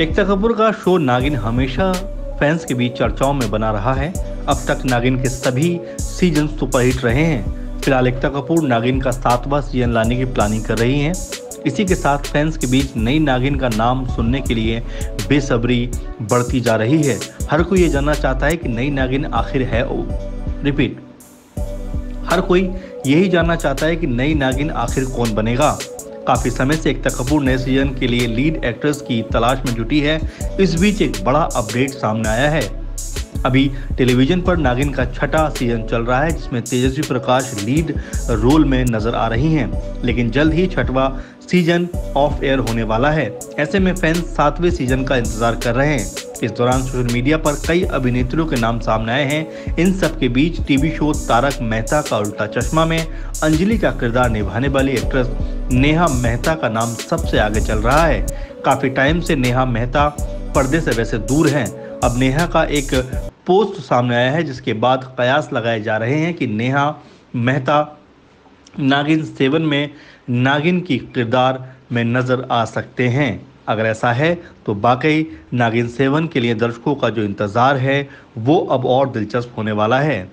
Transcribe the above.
एकता कपूर का शो नागिन हमेशा फैंस के बीच चर्चाओं में बना रहा है। अब तक नागिन के सभी सीज़न सुपरहिट रहे हैं। फ़िलहाल एकता कपूर नागिन का सातवां सीज़न लाने की प्लानिंग कर रही हैं। इसी के साथ फैंस के बीच नई नागिन का नाम सुनने के लिए बेसब्री बढ़ती जा रही है। हर कोई ये जानना चाहता है कि नई नागिन आखिर है ओ। रिपीट हर कोई यही जानना चाहता है कि नई नागिन आखिर कौन बनेगा। काफ़ी समय से एकता कपूर नए सीज़न के लिए लीड एक्ट्रेस की तलाश में जुटी है। इस बीच एक बड़ा अपडेट सामने आया है। अभी टेलीविज़न पर नागिन का छठा सीज़न चल रहा है, जिसमें तेजस्वी प्रकाश लीड रोल में नज़र आ रही हैं। लेकिन जल्द ही छठवा सीज़न ऑफ़ एयर होने वाला है। ऐसे में फैंस सातवें सीज़न का इंतज़ार कर रहे हैं। इस दौरान सोशल मीडिया पर कई अभिनेत्रियों के नाम सामने आए हैं। इन सब के बीच टीवी शो तारक मेहता का उल्टा चश्मा में अंजलि का किरदार निभाने वाली एक्ट्रेस नेहा मेहता का नाम सबसे आगे चल रहा है। काफ़ी टाइम से नेहा मेहता पर्दे से वैसे दूर हैं। अब नेहा का एक पोस्ट सामने आया है, जिसके बाद कयास लगाए जा रहे हैं कि नेहा मेहता नागिन सेवन में नागिन की किरदार में नज़र आ सकते हैं। अगर ऐसा है तो वाकई नागिन सेवन के लिए दर्शकों का जो इंतज़ार है, वो अब और दिलचस्प होने वाला है।